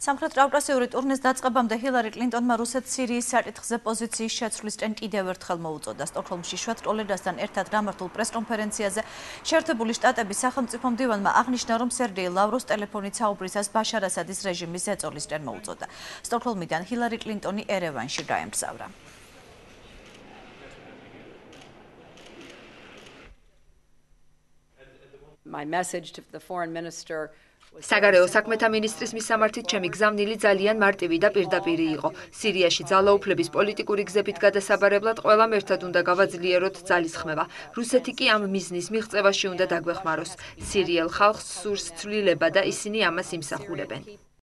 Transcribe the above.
სამხრეთ კავკასიური ტურნეს დაწყებამდე ჰილარი კლინტონმა რუსეთ-სირიის საკითხზე პოზიციის შეცვლისკენ კიდევ ერთხელ მოუწოდა. სტოკჰოლმში შვედ კოლეგასთან ერთად გამართულ პრესკონფერენციაზე შეერთებული შტატების სახელმწიფო მდივანმა აღნიშნა, რომ სერგეი ლავროს ტელეფონით საუბრისას ბაშარ ასადის რეჟიმის ეწოლისკენ მოუწოდა. სტოკჰოლმიდან ჰილარი კლინტონი ერევანში გაემგზავრა. My message to the foreign minister საგარეო საქმეთა მინისტრის მისამართით ჩემი გზავნილი ძალიან მარტივი და პირდაპირი იყო. სირიაში ძალაუფლების პოლიტიკური გზებით გადასაბარებლად ყველამ ერთად უნდა გავაძლიეროთ ძალისხმევა. რუსეთი კი ამ მიზნის მიღწევაში უნდა დაგვეხმაროს. სირიელ ხალხს სურს ცვლილება და ისინი ამას იმსახურებენ.